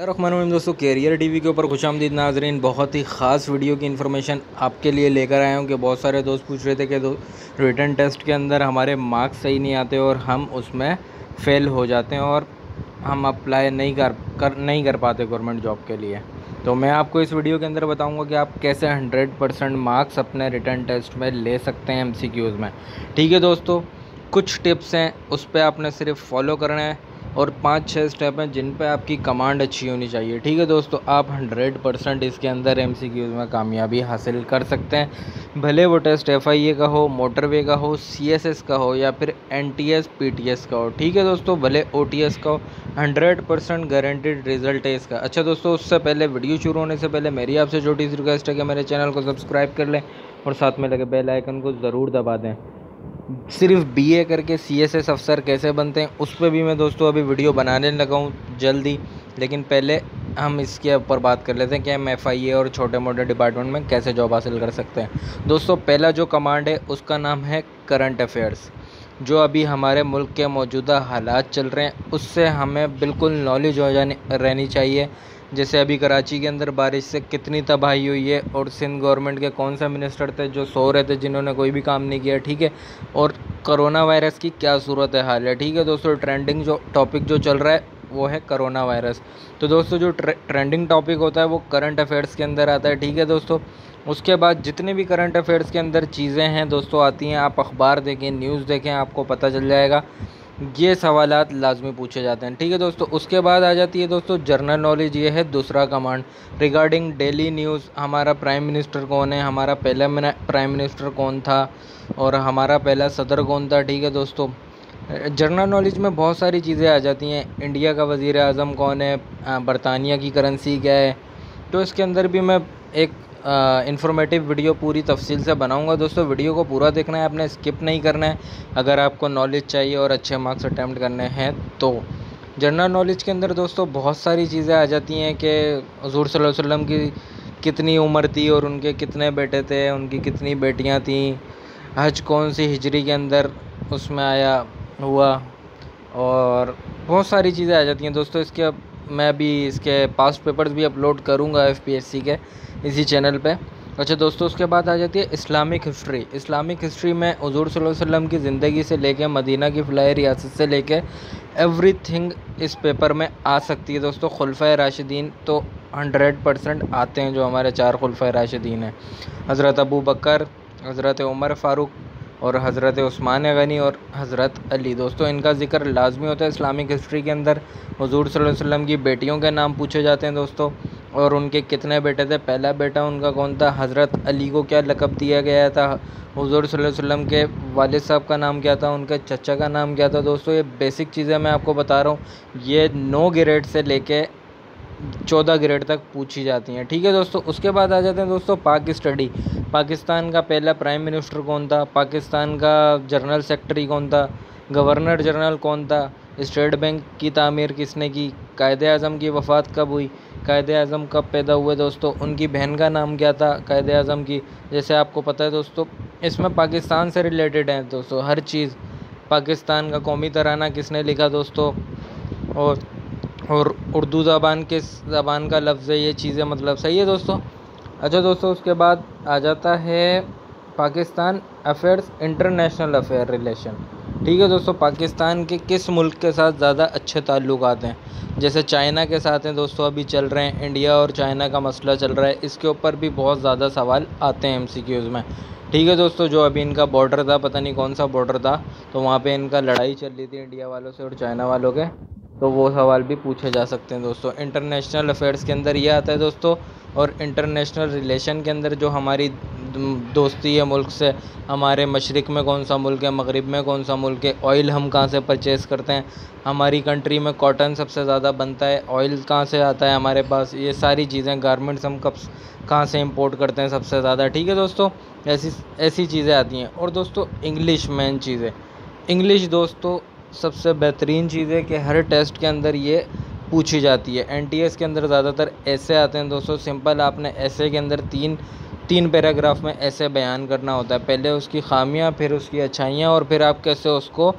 रखमान दोस्तों, career TV के ऊपर खुश आमदीद नाजरीन, बहुत ही ख़ास वीडियो की इन्फॉर्मेशन आपके लिए लेकर आया हूँ कि बहुत सारे दोस्त पूछ रहे थे कि रिटर्न टेस्ट के अंदर हमारे मार्क्स सही नहीं आते और हम उसमें फ़ेल हो जाते हैं और हम अप्लाई नहीं कर कर, नहीं कर पाते गवर्नमेंट जॉब के लिए। तो मैं आपको इस वीडियो के अंदर बताऊँगा कि आप कैसे 100 परसेंट मार्क्स अपने रिटर्न टेस्ट में ले सकते हैं एम में। ठीक है दोस्तों, कुछ टिप्स हैं, उस पर आपने सिर्फ़ फॉलो करना है। और पाँच छः स्टेप हैं जिन पे आपकी कमांड अच्छी होनी चाहिए। ठीक है दोस्तों, आप हंड्रेड परसेंट इसके अंदर एम में कामयाबी हासिल कर सकते हैं। भले वो टेस्ट एफआईए का हो मोटरवे का हो सीएसएस का हो या फिर एन टी का हो। ठीक है दोस्तों, भले ओटीएस का हो हंड्रेड परसेंट गारंटेड रिज़ल्ट है इसका। अच्छा दोस्तों, उससे पहले वीडियो शुरू होने से पहले मेरी आपसे छोटी सी रिक्वेस्ट है कि मेरे चैनल को सब्सक्राइब कर लें और साथ में लगे बेल आइकन को ज़रूर दबा दें। सिर्फ़ बीए करके सीएसएस अफसर कैसे बनते हैं, उस पर भी मैं दोस्तों अभी वीडियो बनाने लगा हूँ जल्दी। लेकिन पहले हम इसके ऊपर बात कर लेते हैं कि हम एफ़ और छोटे मोटे डिपार्टमेंट में कैसे जॉब हासिल कर सकते हैं। दोस्तों, पहला जो कमांड है, उसका नाम है करंट अफेयर्स जो अभी हमारे मुल्क के मौजूदा हालात चल रहे हैं, उससे हमें बिल्कुल नॉलेज हो जानी रहनी चाहिए। जैसे अभी कराची के अंदर बारिश से कितनी तबाही हुई है और सिंध गवर्नमेंट के कौन सा मिनिस्टर थे जो सो रहे थे, जिन्होंने कोई भी काम नहीं किया, ठीक है? और करोना वायरस की क्या सूरत है हाल है, ठीक है दोस्तों? ट्रेंडिंग जो टॉपिक जो चल रहा है, वो है करोना वायरस। तो दोस्तों, जो ट्रेंडिंग टॉपिक होता है, वो करंट अफेयर्स के अंदर आता है, ठीक है दोस्तों? उसके बाद जितने भी करंट अफेयर्स के अंदर चीज़ें हैं दोस्तों, आती हैं, आप अखबार देखें, न्यूज़ देखें, आपको पता चल जाएगा। ये सवाल लाजमी पूछे जाते हैं। ठीक है दोस्तों, उसके बाद आ जाती है दोस्तों जर्नल नॉलेज ये है, दूसरा कमांड रिगार्डिंग डेली न्यूज़ हमारा प्राइम मिनिस्टर कौन है? हमारा पहला प्राइम मिनिस्टर कौन था? और हमारा पहला सदर कौन था? ठीक है दोस्तों जर्नल नॉलेज में बहुत सारी चीज़ें आ जाती हैं। इंडिया का वज़ी अजम कौन है? बरतानिया की करेंसी क्या है? तो इसके अंदर भी मैं एक इन्फॉर्मेटिव वीडियो पूरी तफसील से बनाऊँगा। दोस्तों वीडियो को पूरा देखना है आपने स्किप नहीं करना है। अगर आपको नॉलेज चाहिए और अच्छे मार्क्स अटैम्प्ट करने हैं तो। जनरल नॉलेज के अंदर, दोस्तों, बहुत सारी चीज़ें आ जाती हैं कि हजूर वसल्लम की कितनी उम्र थी और उनके कितने बेटे थे, उनकी कितनी बेटियाँ थीं। हज कौन सी हिजरी के अंदर उसमें आया, हुआ और बहुत सारी चीज़ें आ जाती हैं। दोस्तों, इसके मैं अभी इसके पास्ट पेपर्स भी अपलोड करूँगा एफ़ के। इसी चैनल पे। अच्छा दोस्तों, उसके बाद आ जाती है इस्लामिक हिस्ट्री। इस्लामिक हिस्ट्री में हजूर वसल्लम की ज़िंदगी से लेके मदीना की फ़लाई रियासत से लेके एवरीथिंग इस पेपर में आ सकती है दोस्तों। खुलफ़ राशिदीन तो हंड्रेड परसेंट आते हैं जो हमारे चार खुलफ़ राशिदीन हैं। हज़रत अबू बकर, हज़रत उमर फ़ारूक और हज़रत उस्मान गनी और हज़रत अली। दोस्तों, इनका ज़िक्र लाजमी होता है इस्लामिक हिस्ट्री के अंदर। हजूर वसल्लम की बेटियों के नाम पूछे जाते हैं दोस्तों। और उनके कितने बेटे थे? पहला बेटा उनका कौन था? हज़रत अली को क्या लकब दिया गया था? हजूर वसल्लम के वालिद साहब का नाम क्या था? उनके चचा का नाम क्या था? दोस्तों, ये बेसिक चीज़ें मैं आपको बता रहा हूँ। ये नौ ग्रेड से लेके चौदह ग्रेड तक पूछी जाती हैं। ठीक है दोस्तों, उसके बाद आ जाते हैं दोस्तों पाक स्टडी पाकिस्तान का पहला प्राइम मिनिस्टर कौन था? पाकिस्तान का जनरल सेक्रेटरी कौन था? गवर्नर जनरल कौन था? स्टेट बैंक की तामीर किसने की? कायद अज़म की वफ़ात कब हुई? कायद अज़म कब पैदा हुए दोस्तों? उनकी बहन का नाम क्या था? कायद अज़म की, जैसे आपको पता है दोस्तों, इसमें पाकिस्तान से रिलेटेड है दोस्तों, हर चीज़। पाकिस्तान का कौमी तराना किसने लिखा दोस्तों? और और उर्दू ज़बान किस ज़बान का लफ्ज़ है? ये चीज़ें मतलब सही है दोस्तों? अच्छा दोस्तों, उसके बाद आ जाता है Pakistan affairs international affair relation ठीक है दोस्तों, पाकिस्तान के किस मुल्क के साथ ज़्यादा अच्छे ताल्लुक हैं? जैसे चाइना के साथ हैं दोस्तों, अभी चल रहे हैं इंडिया और चाइना का मसला चल रहा है। इसके ऊपर भी बहुत ज़्यादा सवाल आते हैं एम में। ठीक है दोस्तों, जो अभी इनका बॉर्डर था, पता नहीं कौन सा बॉर्डर था तो वहाँ पे इनका लड़ाई चल रही थी इंडिया वालों से और चाइना वालों के। तो वो सवाल भी पूछे जा सकते हैं दोस्तों। इंटरनेशनल अफेयर्स के अंदर ये आता है दोस्तों और इंटरनेशनल रिलेशन के अंदर जो हमारी दोस्ती है मुल्क से। हमारे मशरक़ में कौन सा मुल्क है, मगरब में कौन सा मुल्क है ऑयल हम कहाँ से परचेज़ करते हैं? हमारी कंट्री में कॉटन सबसे ज़्यादा बनता है ऑयल कहाँ से आता है हमारे पास? ये सारी चीज़ें गारमेंट्स हम कब, कहाँ से इंपोर्ट करते हैं सबसे ज़्यादा? ठीक है दोस्तों? ऐसी ऐसी चीज़ें आती हैं। और दोस्तों इंग्लिश मेन चीज़ें। इंग्लिश दोस्तों, सबसे बेहतरीन चीज़ है कि हर टेस्ट के अंदर ये पूछी जाती है। एनटीएस के अंदर ज़्यादातर ऐसे आते हैं दोस्तों सिंपल आपने ऐसे के अंदर तीन तीन पैराग्राफ में ऐसे बयान करना होता है। पहले उसकी खामियाँ, फिर उसकी अच्छाइयाँ और फिर आप कैसे उसको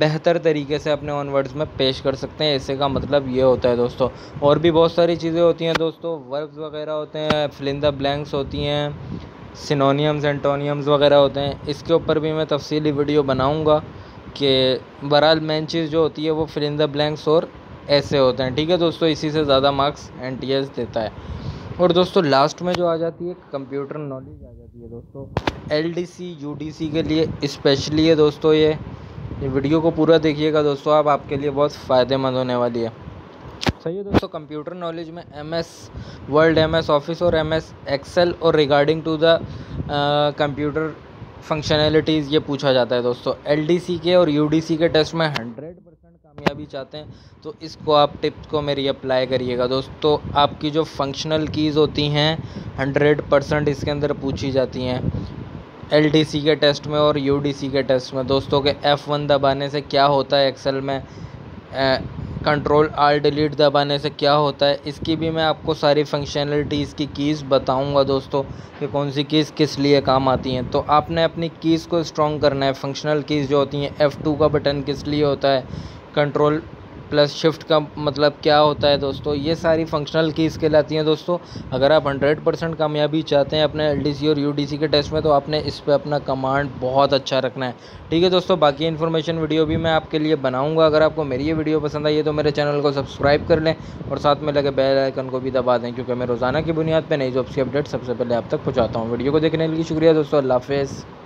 बेहतर तरीके से अपने ऑन वर्ड्स में पेश कर सकते हैं, ऐसे का मतलब ये होता है दोस्तों। और भी बहुत सारी चीज़ें होती हैं दोस्तों। वर्ब्स वगैरह होते हैं फिलिंदा ब्लैंक्स होती हैं सिनोनियम्स एंटोनियम्स वगैरह होते हैं। इसके ऊपर भी मैं तफसीली वीडियो बनाऊँगा कि बहरहाल मेन चीज़ जो होती है वो फिलिंदा ब्लैंक्स और ऐसे होते हैं। ठीक है दोस्तों, इसी से ज़्यादा मार्क्स एनटीएस देता है। और दोस्तों लास्ट में जो आ जाती है कंप्यूटर नॉलेज आ जाती है दोस्तों। L D C U D C के लिए स्पेशली है दोस्तों ये। ये वीडियो को पूरा देखिएगा दोस्तों, आप, आपके लिए बहुत फ़ायदेमंद होने वाली है। सही है दोस्तों कंप्यूटर नॉलेज में M S world M S office और एम एस एक्सेल और regarding to the computer functionalities ये पूछा जाता है दोस्तों। एल डी सी के और यू डी सी के टेस्ट में हंड्रेड परसेंट कामयाबी चाहते हैं तो इसको आप टिप्स को मेरी अप्लाई करिएगा। दोस्तों, आपकी जो फंक्शनल कीज़ होती हैं हंड्रेड परसेंट इसके अंदर पूछी जाती हैं। एलडीसी के टेस्ट में और यूडीसी के टेस्ट में। दोस्तों, के एफ़ वन दबाने से क्या होता है एक्सेल में? कंट्रोल आल डिलीट दबाने से क्या होता है? इसकी भी मैं आपको सारी फंक्शनलिटीज़ की कीज़ बताऊँगा दोस्तों, कि कौन सी कीज़ किस लिए काम आती हैं। तो आपने अपनी कीज़ को स्ट्रॉन्ग करना है। फंक्शनल कीज़ जो होती हैं F2 का बटन किस लिए होता है? कंट्रोल प्लस शिफ्ट का मतलब क्या होता है दोस्तों? ये सारी फंक्शनल की कीज़ कहलाती हैं दोस्तों। अगर आप 100 परसेंट कामयाबी चाहते हैं अपने एल और यूडीसी के टेस्ट में तो आपने इस पर अपना कमांड बहुत अच्छा रखना है। ठीक है दोस्तों, बाकी इन्फॉर्मेशन वीडियो भी मैं आपके लिए बनाऊँगा। अगर आपको मेरी ये वीडियो पसंद आई है तो मेरे चैनल को सब्सक्राइब कर लें और साथ में लगे बेल आइकन को भी दबा दें, क्योंकि मैं रोज़ाना की बुनियाद पर नई जॉब्स की अपडेट सबसे पहले आप तक पहुँचाता हूँ। वीडियो को देखने के लिए शुक्रिया दोस्तों। अल्लाह हाफ़